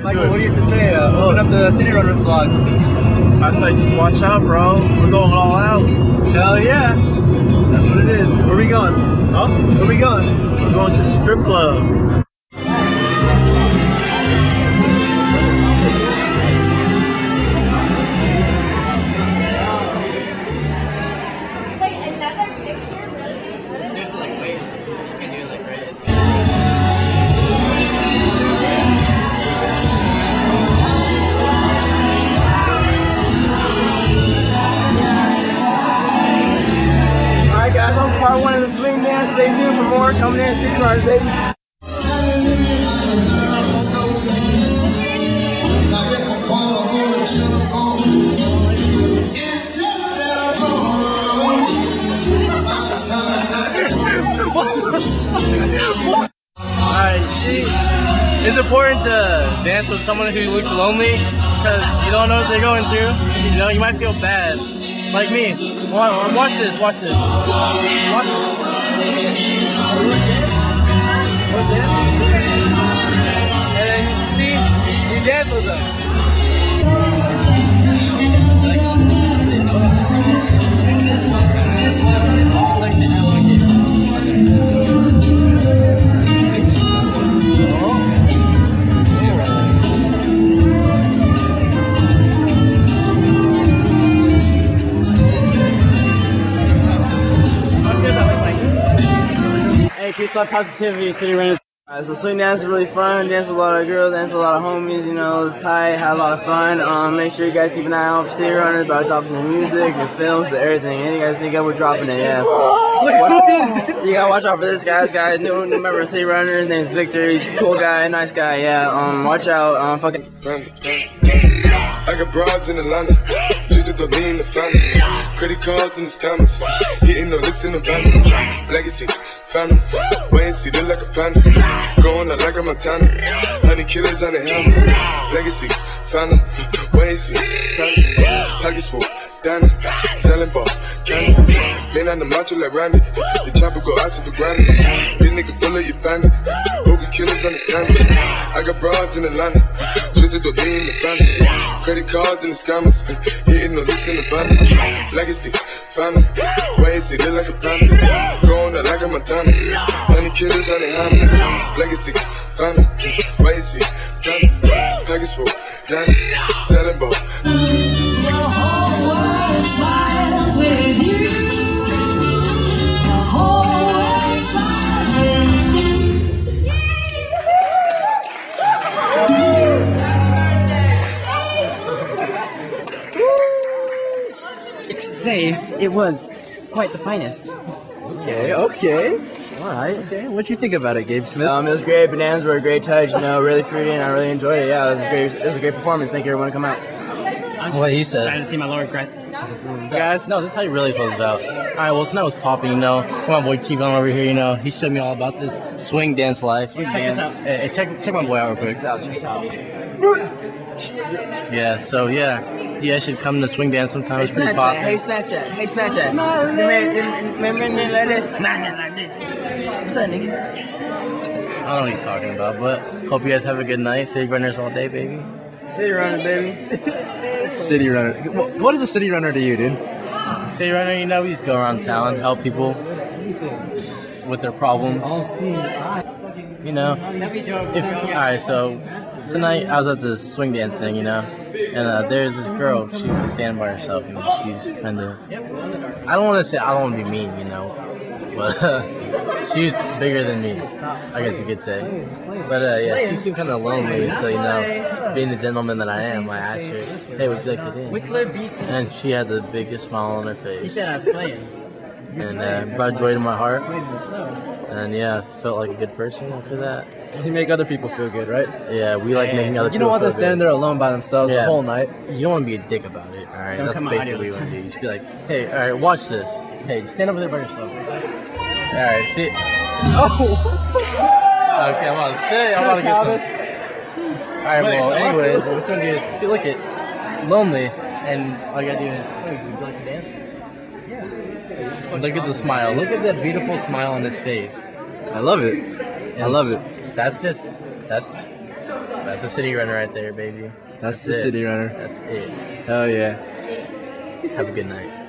Michael, what do you have to say? Uh, open up the City Runners vlog. I say just watch out, bro. We're going all out. Hell yeah. That's what it is. Where we going? Huh? Where we going? We're going to the strip club. Part one of the swing dance. Stay tuned for more coming in City Runners, baby. Alright, see, it's important to dance with someone who looks lonely because you don't know what they're going through. You know, you might feel bad. Like me. Watch, this, watch this, watch this. And then see, you dance Hey, peace, love, positivity, City Runners. Alright, so swing dance is really fun. Dance with a lot of girls, dance with a lot of homies. You know, it's tight. Had a lot of fun. Um, make sure you guys keep an eye out for City Runners about dropping the music, the films, the everything. And you guys think that we're dropping it, yeah. Watch- you gotta watch out for this guys, guys. New, new member of City Runners. His name's Victor. He's a cool guy, nice guy. Yeah. Um, watch out. Um, fucking. I got broads in Atlanta, just to throw me in the family. Credit cards in the scammers, hitting the licks in the van. Legacies, phantom, see, look like a panda. Going out like a Montana, honey killers on the helmets. Legacies, phantom, and see, phantom. Pockets full, Danny, selling ball, candy. Man on the macho like Randy, the chopper go out to for granted. Big nigga bullet, you bandit. Killers understand it. I got broads in Atlanta, twisted to be in the family. Credit cards and the scammers, hitting the licks in the van. Legacy, wait and see, look like a panda. Going out like a Montana, honey killers on the hammers. Legacy, phantom, wait and see, phantom. Package full, Danny, selling ball. Say, it was quite the finest. Okay, okay. Alright. Okay. What'd you think about it, Gabe Smith? Um, it was great. Bananas were a great touch, you know, really fruity, and I really enjoyed it. Yeah, it was a great, it was a great performance. Thank you, everyone, to come out. I'm What he just said. Excited to see my Lord Greth. Guys, no, this is how he really feels about. All right, well, tonight was popping, you know. Come on, boy, Chief on over here, you know. He showed me all about this swing dance life. Check this out. Hey, hey, check, check my boy out real quick. Yeah, so yeah, you guys should come to swing dance sometime. Hey It's pretty Snapchat, popping. hey Snapchat, hey Snapchat. Remember me like this? Nah, nah, like this. What's up, nigga? I don't know what he's talking about, but hope you guys have a good night. City runners all day, baby. City runner, baby. City runner. Wh- What is a city runner to you, dude? City runner, you know, we just go around town, help people with their problems. You know, if all right, so tonight I was at the swing dance thing, you know, and uh, there's this girl. She was standing by herself, and she's kind of. I don't want to say I don't want to be mean, you know, but uh, she's bigger than me. I guess you could say. But uh, yeah, she seemed kind of lonely, so you know, being the gentleman that I am, I asked her, "Hey, would you like to dance?" Which Lil B said? And she had the biggest smile on her He face. said I was slaying. And uh, brought joy to my heart. And yeah, felt like a good person after that. You make other people feel good, right? Yeah, we like making other people. Feel good. You don't want them standing there alone by themselves Yeah. the whole night. You don't want to be a dick about it, alright? Don't That's basically what you want to do. You should be like, hey, alright, watch this. Hey, stand over there by yourself. Alright, see. Oh! okay, I'm on. Sit. I'm about to get some. Alright, well, anyways, what we're gonna do is see, look at lonely, and all you gotta do is, hey, would you like to dance? Yeah. Look at the smile. Look at that beautiful smile on his face. I love it. I love it. That's just that's That's a city runner right there, baby. That's, That's the it. city runner. That's it. Hell yeah. Have a good night.